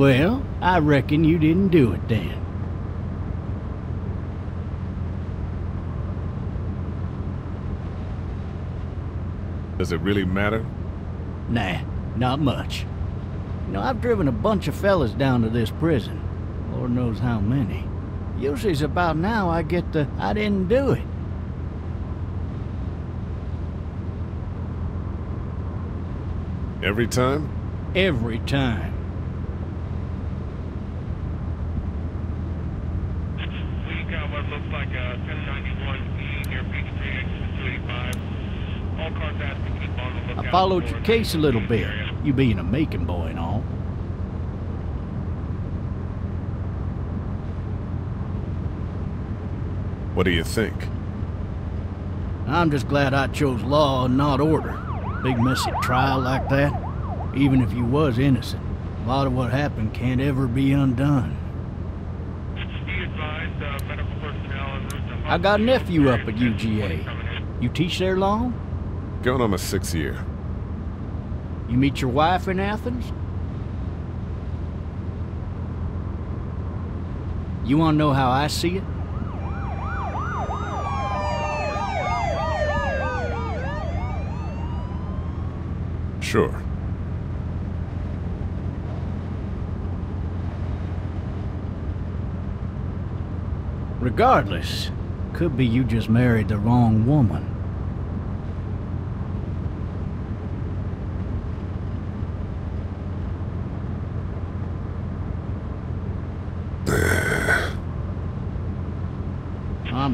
Well, I reckon you didn't do it then. Does it really matter? Nah, not much. You know, I've driven a bunch of fellas down to this prison. Lord knows how many. Usually it's about now I get the I didn't do it. Every time? Every time. We got what looks like a 1091E near Peachtree, exit 285. All cars asked to keep on the lookout. I followed your case a little bit, you being a Macon boy and all. What do you think? I'm just glad I chose law and not order. Big messy trial like that, even if you was innocent, a lot of what happened can't ever be undone. Be advised, medical personnel en route to I got a nephew up at. UGA. You teach there long? Going on my sixth year. You meet your wife in Athens? You want to know how I see it? Sure. Regardless, could be you just married the wrong woman. I'm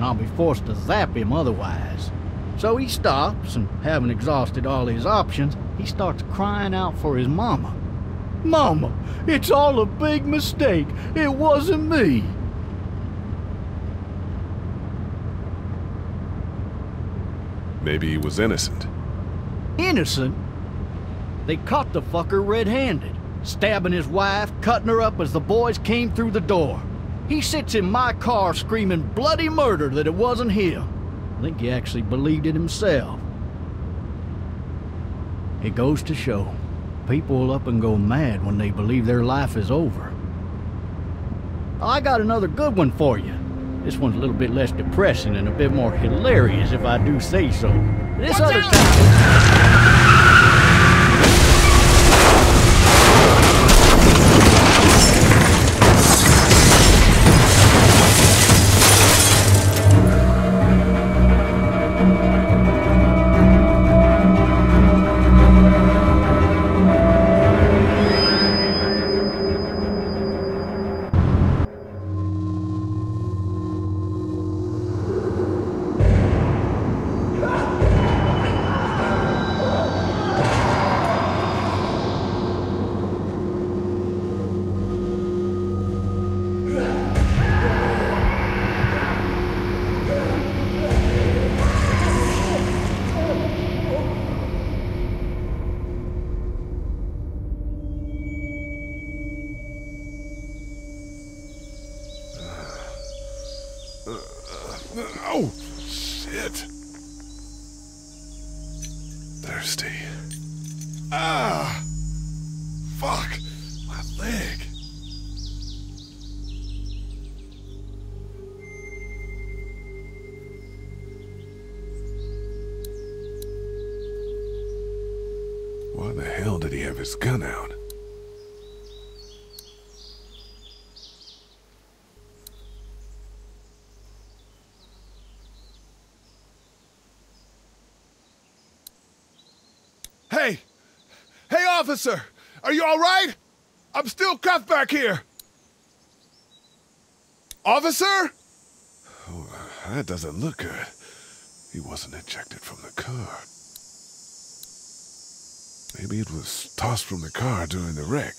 and I'll be forced to zap him otherwise. So he stops, and having exhausted all his options, he starts crying out for his mama. Mama, it's all a big mistake. It wasn't me. Maybe he was innocent. Innocent? They caught the fucker red-handed, stabbing his wife, cutting her up as the boys came through the door. He sits in my car screaming bloody murder that it wasn't him. I think he actually believed it himself. It goes to show, people will up and go mad when they believe their life is over. I got another good one for you. This one's a little bit less depressing and a bit more hilarious if I do say so. This other Ah! Fuck! My leg. Why the hell did he have his gun out? Hey! Hey, officer! Are you all right? I'm still cuffed back here. Officer? Oh, that doesn't look good. He wasn't ejected from the car. Maybe it was tossed from the car during the wreck.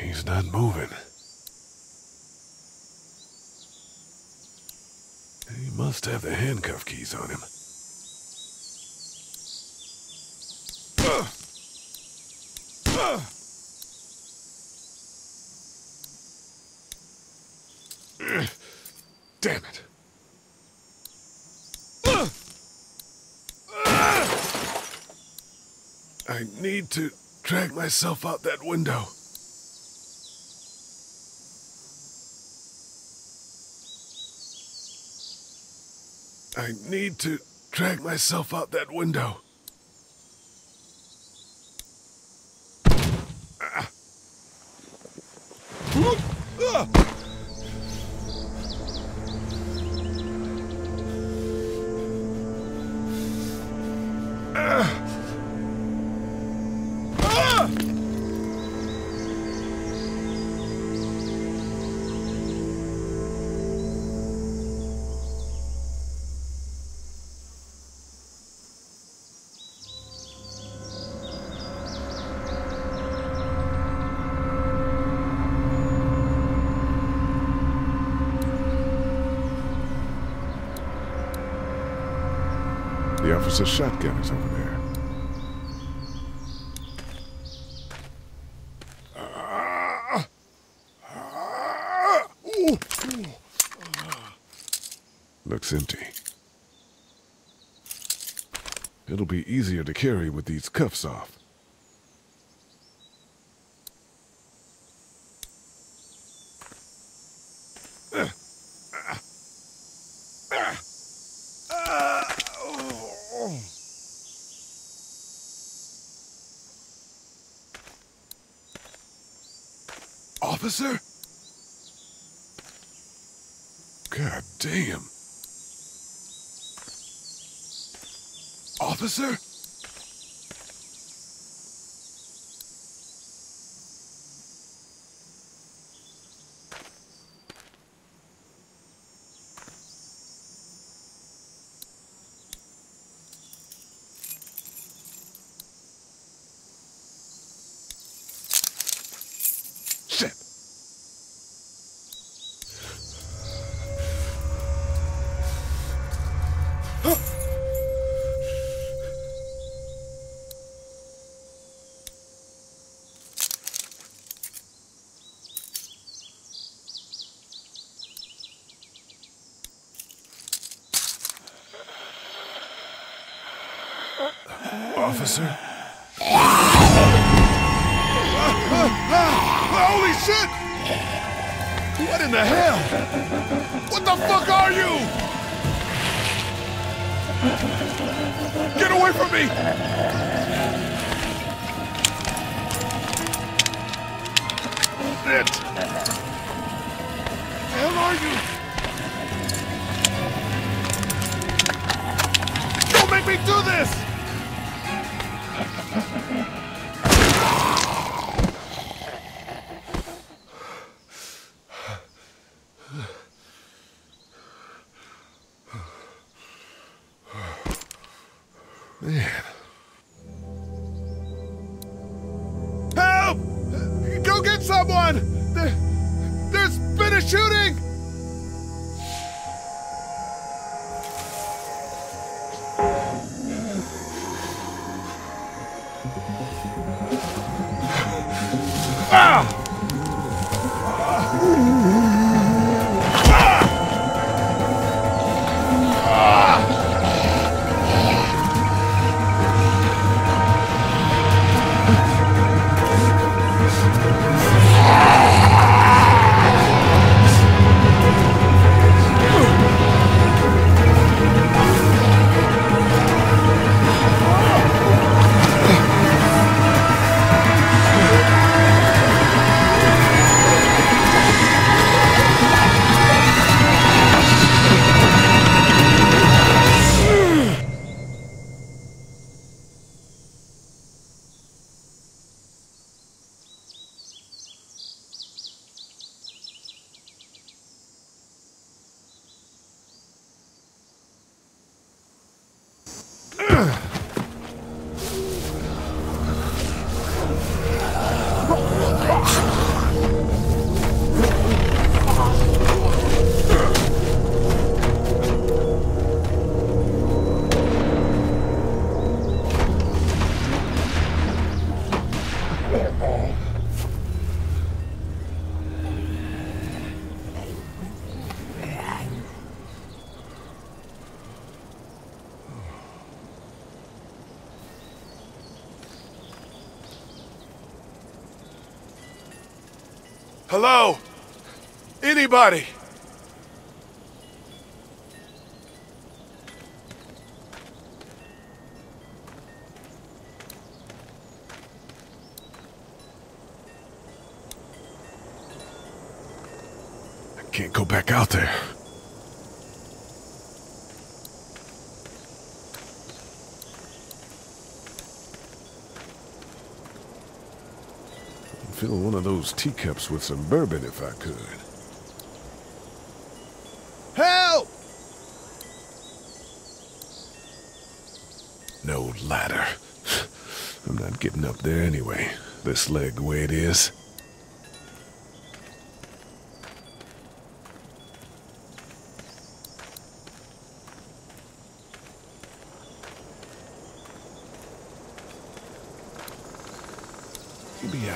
He's not moving. He must have the handcuff keys on him. Damn it. I need to drag myself out that window. I need to drag myself out that window. The officer's shotgun is over there. Looks empty. It'll be easier to carry with these cuffs off. Officer? God damn. Officer? Officer? Holy shit! What in the hell? What the fuck are you? Get away from me! Shit! The hell are you? Don't make me do this! Man. Help! Go get someone! Hello? Anybody? I can't go back out there. One of those teacups with some bourbon if I could. Help! No ladder. I'm not getting up there anyway. This leg the way it is.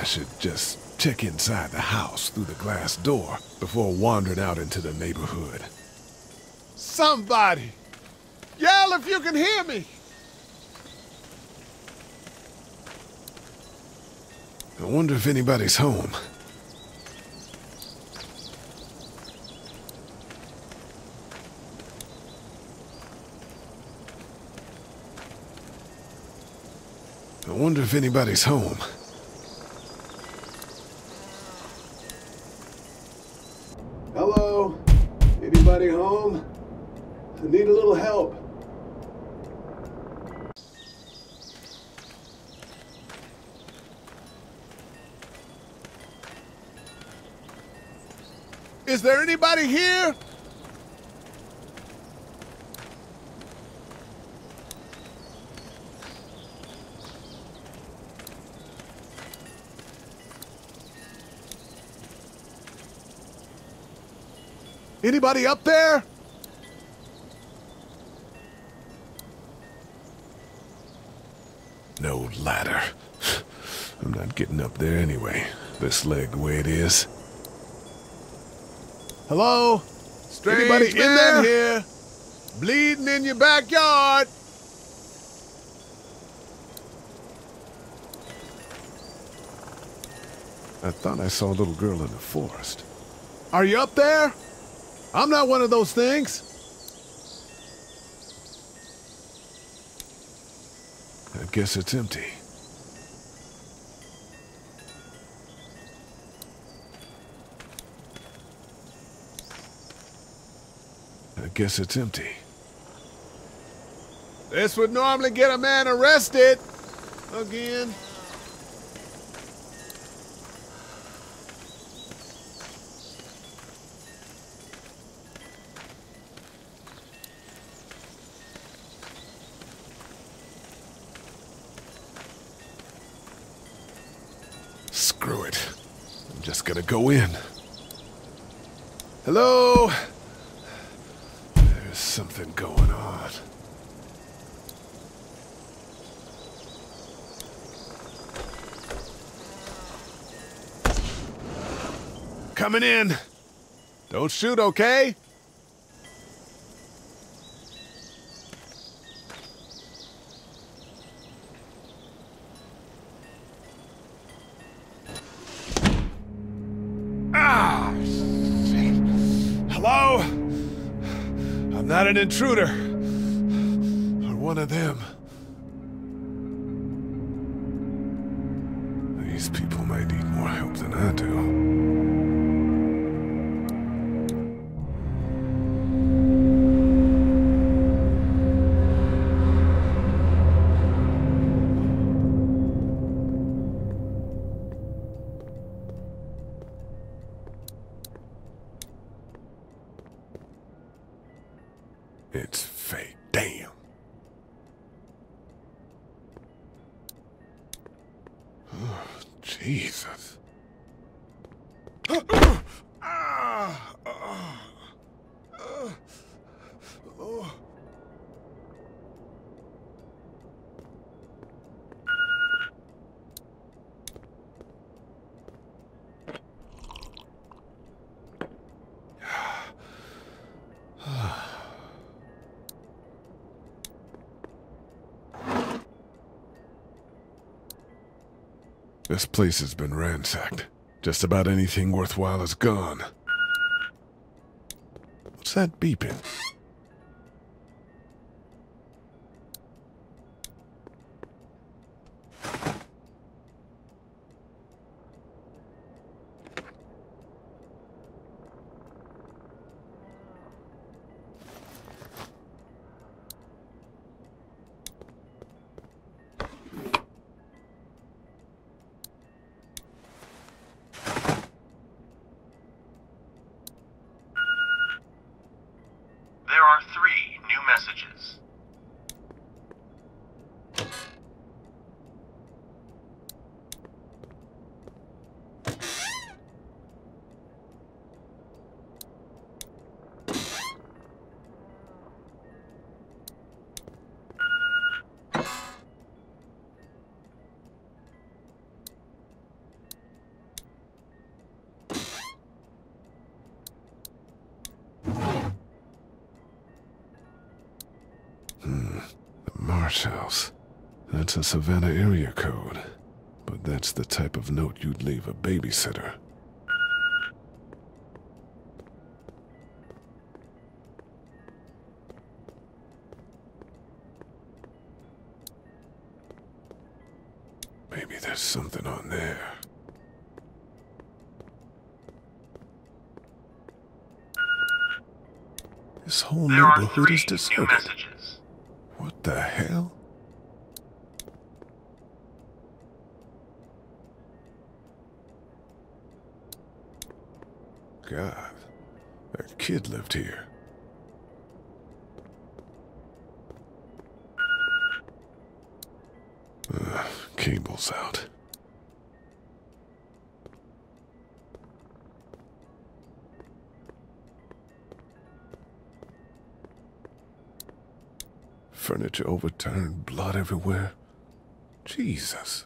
Should just check inside the house through the glass door before wandering out into the neighborhood. Somebody! Yell if you can hear me! I wonder if anybody's home. I wonder if anybody's home. Is there anybody here? Anybody up there? No ladder. I'm not getting up there anyway. This leg the way it is. Hello? Strange Anybody in man there? here? Bleeding in your backyard. I thought I saw a little girl in the forest. Are you up there? I'm not one of those things. I guess it's empty. I guess it's empty. This would normally get a man arrested. Again. Screw it. I'm just gonna go in. Hello? Something going on. Coming in. Don't shoot, okay? An intruder. Or one of them. It's fake. Damn. Jesus. This place has been ransacked. Just about anything worthwhile is gone. What's that beeping? Three Hmm, messages. The Marsh House. That's a Savannah area code. But that's the type of note you'd leave a babysitter. Maybe there's something on there. This whole There neighborhood is deserted. messages. What the hell? God, that kid lived here. Ugh, cable's out. Furniture overturned, blood everywhere. Jesus.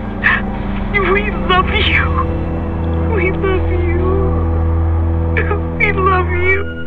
We love you. We love you. We love you.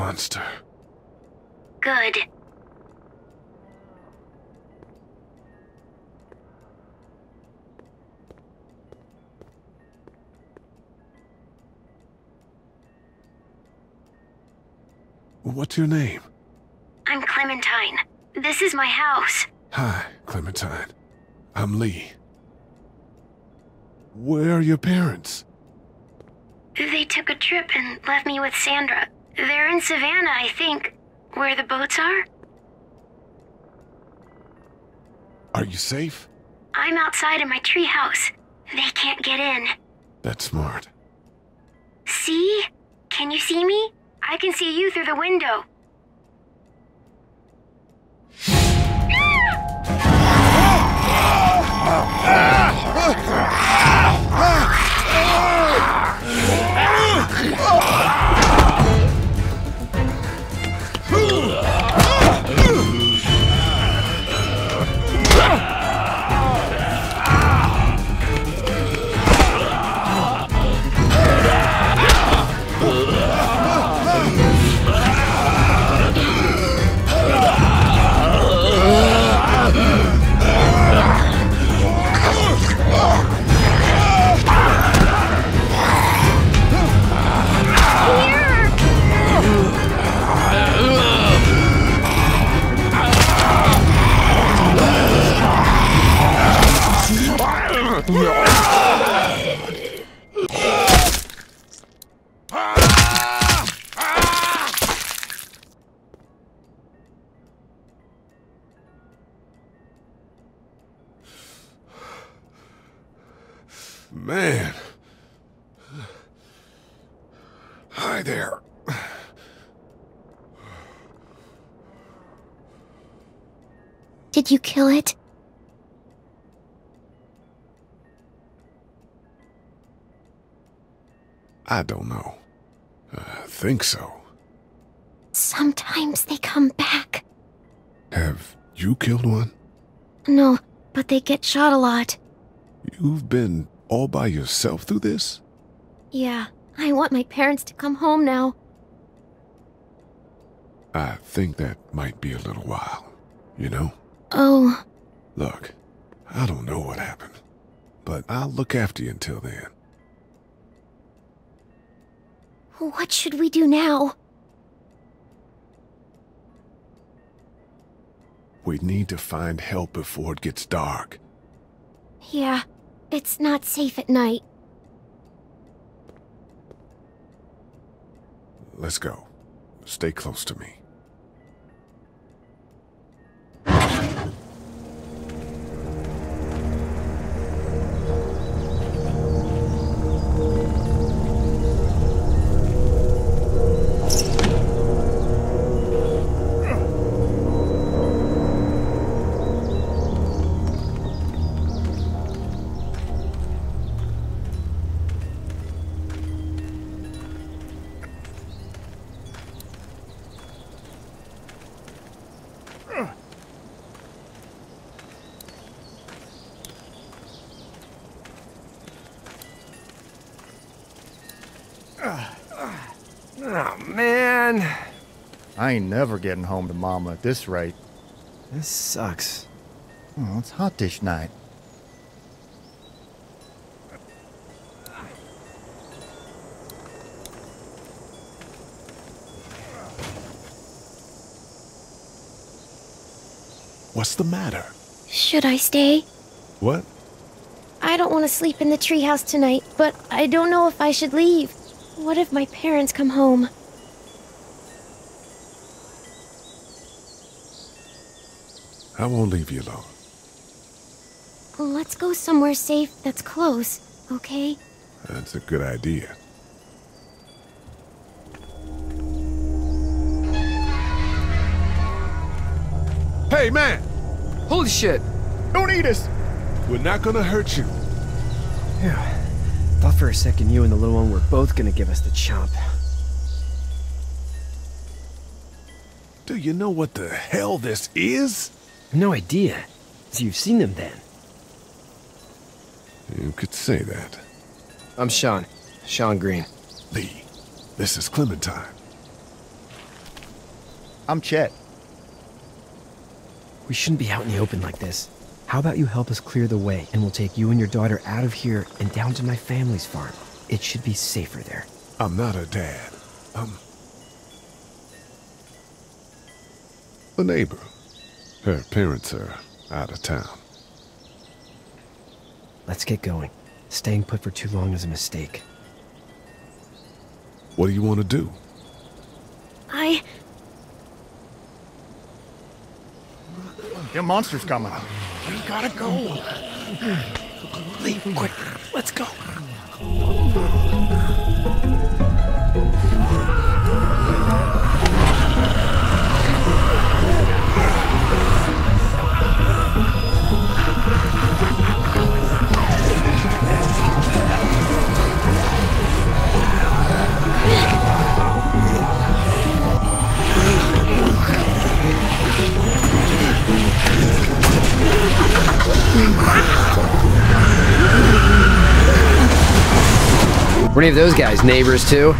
Monster. Good. What's your name? I'm Clementine. This is my house. Hi, Clementine. I'm Lee. Where are your parents? They took a trip and left me with Sandra. They're in Savannah, I think, where the boats are. Are you safe? I'm outside in my treehouse. They can't get in. That's smart. See? Can you see me? I can see you through the window. Did you kill it? I don't know. I think so. Sometimes they come back. Have you killed one? No, but they get shot a lot. You've been all by yourself through this? Yeah, I want my parents to come home now. I think that might be a little while, you know? Oh, Look, I don't know what happened, but I'll look after you until then. what should we do now? We need to find help before it gets dark. Yeah, it's not safe at night. Let's go. Stay close to me. Oh, man. I ain't never getting home to Mama at this rate. This sucks. Oh, it's hot dish night. What's the matter? Should I stay? What? I don't want to sleep in the treehouse tonight, but I don't know if I should leave. What if my parents come home? I won't leave you alone. Let's go somewhere safe that's close, okay? That's a good idea. Hey, man! Holy shit! Don't eat us! We're not gonna hurt you. Yeah. Thought for a second you and the little one were both gonna give us the chomp. Do you know what the hell this is? No idea. So you've seen them then? You could say that. I'm Shawn. Shawn Greene. Lee, this is Clementine. I'm Chet. We shouldn't be out in the open like this. How about you help us clear the way, and we'll take you and your daughter out of here and down to my family's farm. It should be safer there. I'm not a dad. I'm a neighbor. Her parents are out of town. Let's get going. Staying put for too long is a mistake. What do you want to do? I. Them monsters coming. We gotta go. Leave, quick. Let's go. Were any of those guys neighbors too?